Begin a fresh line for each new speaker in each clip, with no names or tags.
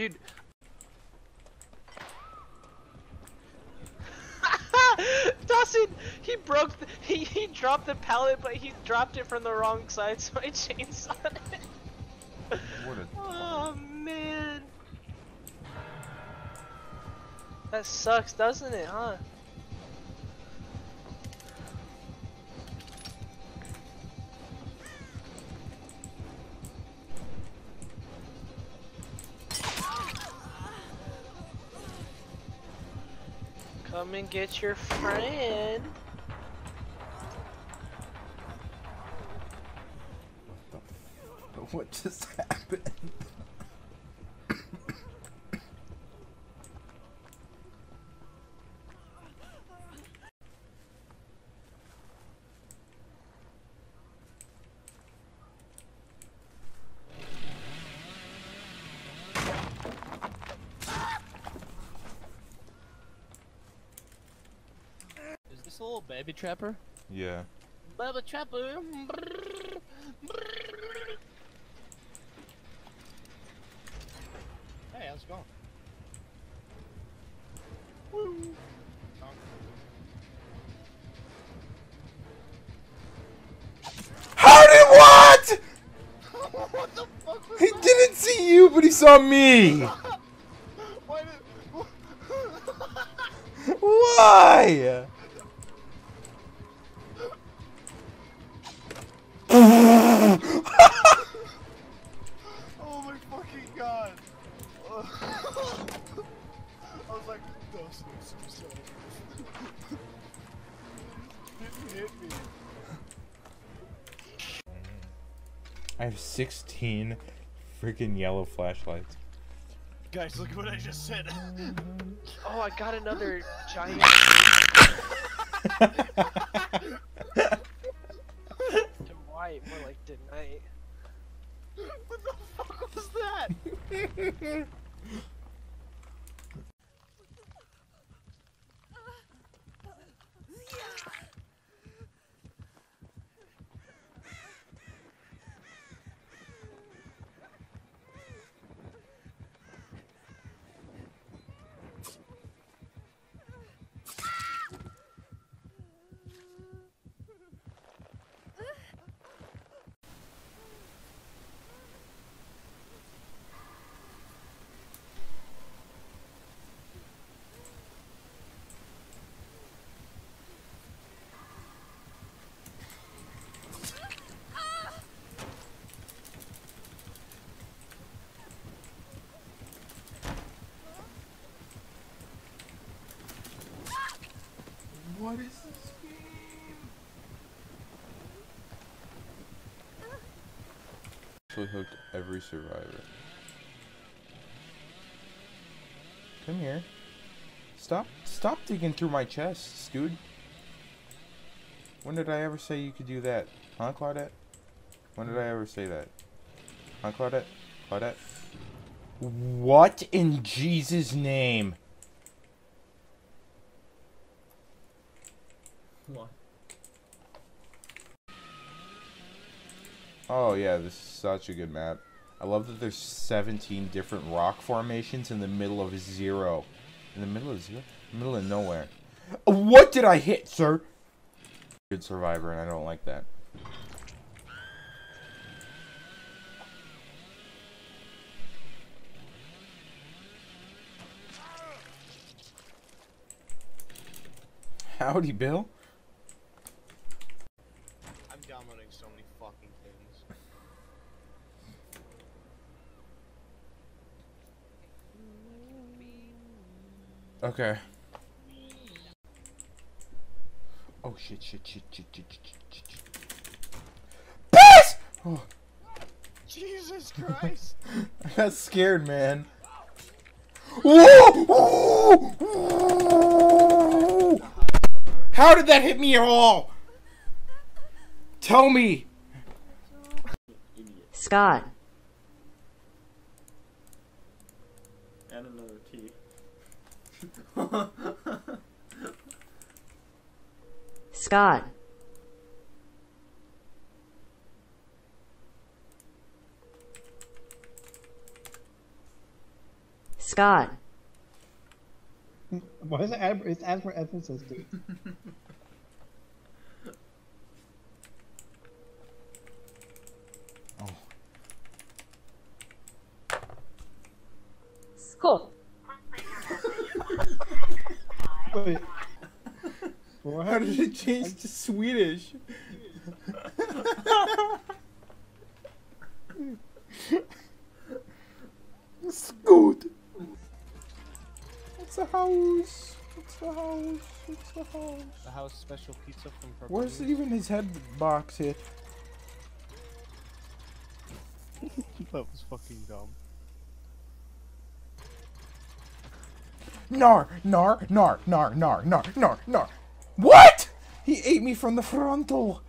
Dude. Dawson, he broke, the, he, he dropped the pallet, but he dropped it from the wrong side, so I chainsawed it.
What a
Oh man. That sucks, doesn't it, huh? Come and get your friend.
what just happened?
Is a little baby trapper?
Yeah.
Baby trapper. Hey, how's it going? Woo.
How did what?
what the fuck
He
that?
didn't see you, but he saw me.
Why did...
Why?
Oh my fucking god! I was like, Dustin, I'm so sorry. Didn't hit me.
I have 16 freaking yellow flashlights.
Guys, look at what I just said.
Oh, I got another giant.
that?
What is this game? Actually hooked every survivor. Come here. Stop stop digging through my chests, dude. When did I ever say you could do that? Huh, Claudette? When did I ever say that? Huh, Claudette? Claudette? What in Jesus' name? Oh yeah, this is such a good map. I love that there's 17 different rock formations in the middle of zero. In the middle of zero? Middle of nowhere. What did I hit, sir? Good survivor, and I don't like that. Howdy, Bill.
I'm downloading so many fucking things.
Okay. Oh shit, shit, shit, shit, shit, shit, shit, shit. Piss! Oh,
Jesus Christ!
I got scared, man. Whoa! Whoa! Whoa! How did that hit me at all? Tell me.
Scott.
Scott. Scott.
Why is it Ad- it's Admiral Edmonds, dude?
How did it change to Swedish? Scoot. It's a house. It's a house. It's a house.
The house special pizza from Purple
Where's even his head box hit?
That was fucking dumb.
Nar, nar, nar, nar, nar, nar, nar, nar. What? He ate me from the frontal.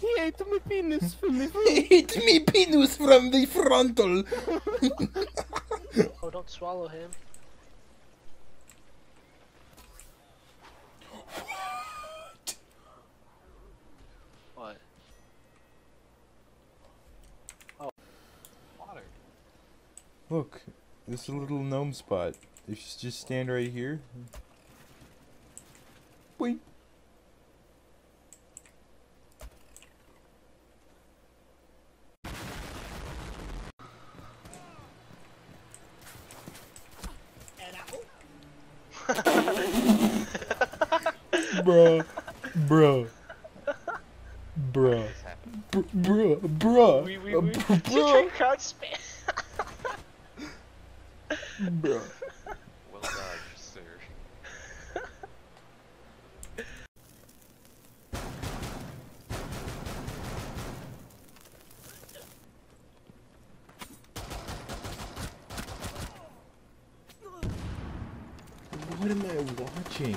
He ate my penis from me.
He ate me penis from the frontal.
Oh, don't swallow him. What?
Oh Water.
Look, this is a little gnome spot. If you just stand right here. Boing. bruh, bruh, bruh, Br- bruh, bruh,
We we we.
br-
Did you
bruh,
try crouch spam?
bruh.
Well dodged, sir.
What am I watching?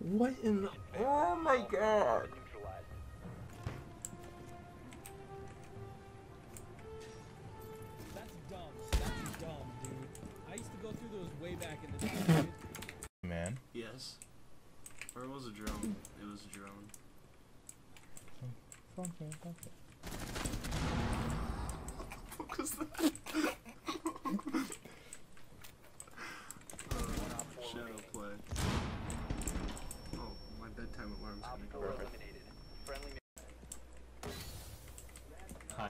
What in the... Oh my god!
That's dumb. That's dumb, dude. I used to go through those way back in the day.
Man.
Yes. Or it was a drone. It was a drone.
Fuck it, fuck it.
What was that? Shadow play. Oh, my bedtime alarm's gonna go off.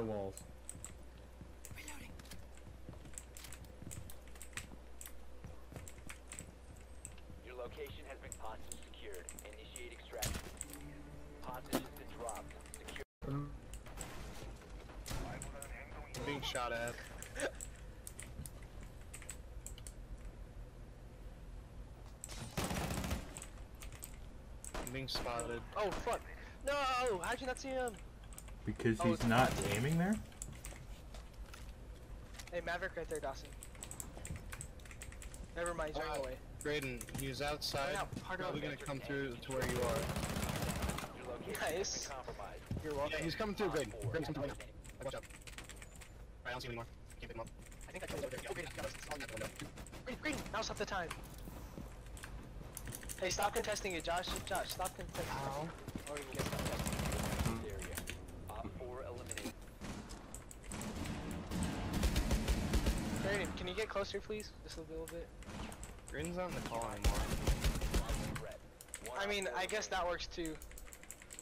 walls. Reloading.
Your location has been hostage secured. Initiate extraction. Hostage has been dropped. Secure.
I'm being shot at. I'm being spotted.
Oh fuck! No! How'd you not see him?
Because
Oh,
he's
it's
not
not-
aiming there?
Hey, Maverick, right there, Dawson. Never mind, he's running
Uh,
away.
Graydon, he's outside.
Right now,
Probably gonna come through to where you are.
Your location has
Nice. You're welcome.
Yeah, he's coming through, Graydon. Graydon's coming through right. Watch out. Alright, I don't see him anymore. Can't pick him up.
I think I killed him. Oh, green, got us.
On that window.
Green, green, now's not the time. Hey, stop contesting it, Josh. Josh, stop contesting it. Or you can get get closer, please? Just a little bit.
Graydon's not in the call anymore.
I mean, I guess that works too.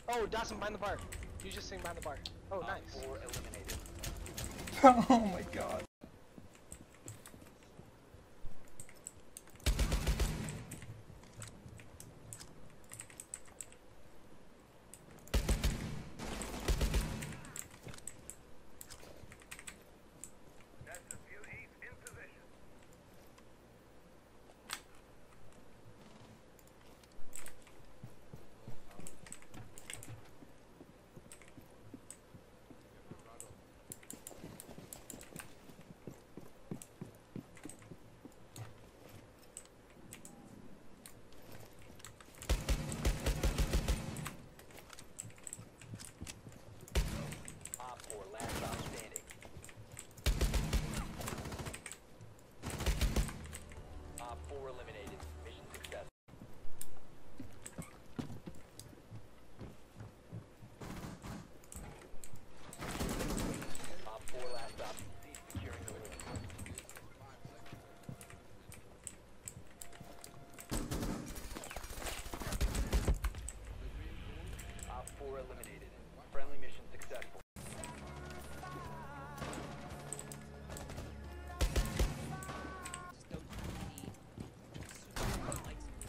Oh, Dawson, behind the bar. You just sing behind the bar. Oh, nice.
oh my god.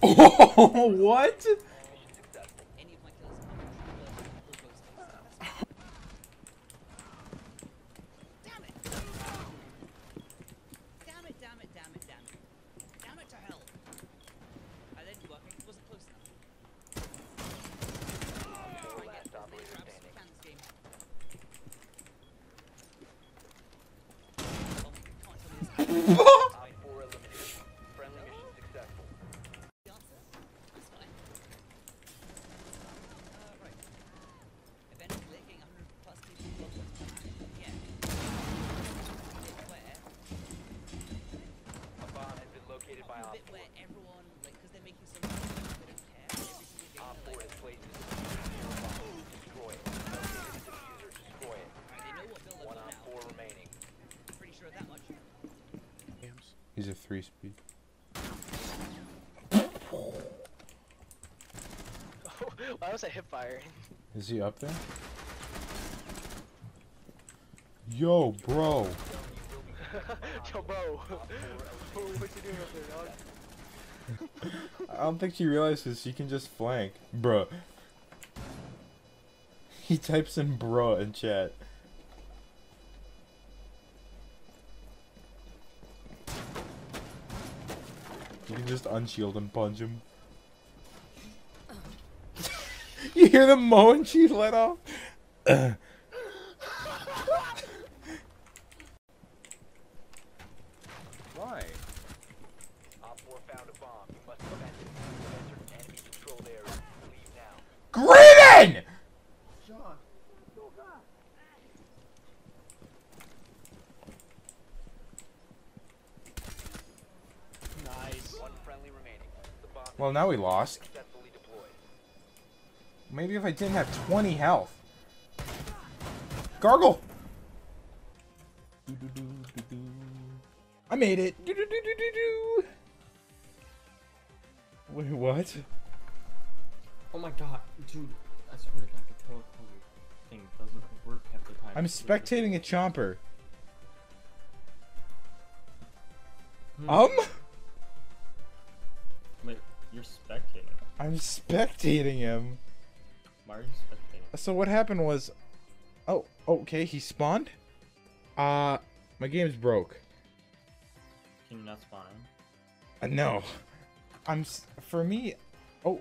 Oh, what?
Mission successful.
Any of my kills come from the logos stuff. Damn it! Damn it, damn it, damn it, damn it. Damn it to hell. I didn't work, it wasn't close enough.
Four
Try and
last
get as many
operator
grabs as
standing.
we can this game. Oh my god, can't tell me this.
Op 4 eliminated. Friendly mission successful.
the answer? That's fine. Uh, right. Event lit, getting 100 plus people involved with that. Yeah. Bit where,
A bomb has been located by
a
Op
bit
4.
where everyone, like, because they're making so much money, they don't care. Every single game,
Op
they're
4
like,
has placed a diffuser bomb. Destroy it. Located the diffuser. Destroy it.
they know what build
One
they've
on
got now.
4 remaining.
Pretty sure of that much.
He's a three speed.
Why was I hip firing?
Is he up there? Yo, bro.
Yo, bro. what you doing up there, dog?
I don't think she realizes she can just flank. Bruh. He types in bruh in chat. You can just unshield and punch him. you hear the moan she let off? Why?
Op 4 found a bomb. You must defend it. You have entered enemy controlled area. Leave now.
Graydon!
Nice.
One friendly remaining. The bomb
Well, now we lost. Maybe if I didn't have 20 health. Gargle! I made it! Wait, what?
Oh my god, dude. I swear to god, the teleporter thing doesn't work half the time.
I'm spectating a chomper.
Hmm.
Um?
You're spectating.
I'm spectating him.
Why are you spectating?
So what happened was... Oh, okay, he spawned? Uh, my game's broke.
Can you not spawn in?
Uh, no. I'm... For me... Oh.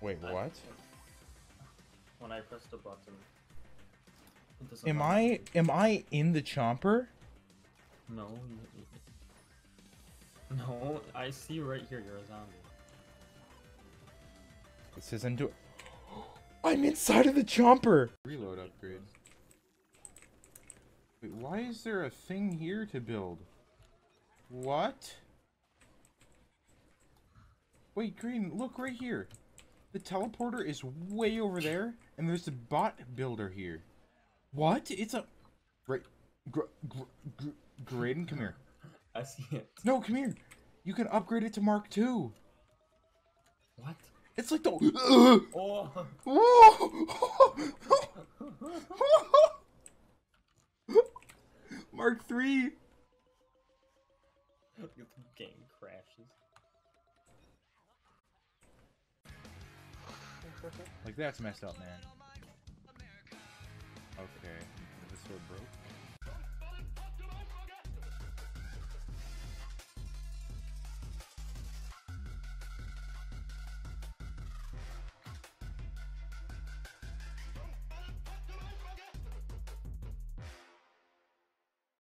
Wait,
I-
what?
When I press the button.
Am I... Am I in the chomper?
No. You- you- No, I see right here you're a zombie.
It says I'm doing. I'm inside of the chomper. Reload upgrade. Wait, why is there a thing here to build? What? Wait, Green, look right here. The teleporter is way over there, and there's a bot builder here. What? It's a. Right. Gr- gr- gr- Graydon, come here.
I see it.
No, come here. You can upgrade it to Mark II.
What?
It's like the.
Oh!
Mark three.
the game crashes.
Like that's messed up, man. Okay, this sword broke.